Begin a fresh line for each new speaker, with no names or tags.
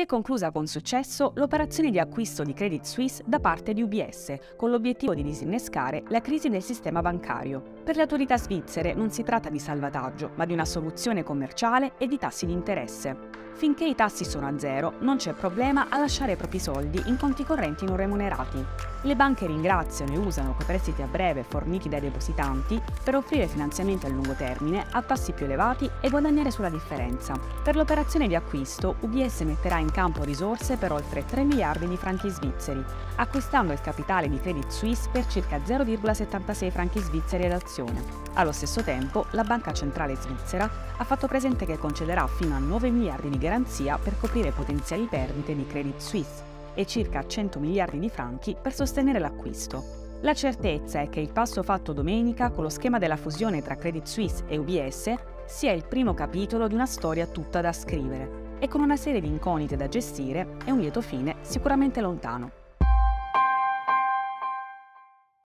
Si è conclusa con successo l'operazione di acquisto di Credit Suisse da parte di UBS, con l'obiettivo di disinnescare la crisi del sistema bancario. Per le autorità svizzere non si tratta di salvataggio, ma di una soluzione commerciale e di tassi di interesse. Finché i tassi sono a zero, non c'è problema a lasciare i propri soldi in conti correnti non remunerati. Le banche ringraziano e usano quei prestiti a breve forniti dai depositanti per offrire finanziamenti a lungo termine a tassi più elevati e guadagnare sulla differenza. Per l'operazione di acquisto, UBS metterà in campo risorse per oltre 3 miliardi di franchi svizzeri, acquistando il capitale di Credit Suisse per circa 0,76 franchi svizzeri ad azione. Allo stesso tempo, la Banca Centrale Svizzera ha fatto presente che concederà fino a 9 miliardi di garanzia per coprire potenziali perdite di Credit Suisse e circa 100 miliardi di franchi per sostenere l'acquisto. La certezza è che il passo fatto domenica con lo schema della fusione tra Credit Suisse e UBS sia il primo capitolo di una storia tutta da scrivere e con una serie di incognite da gestire e un lieto fine sicuramente lontano.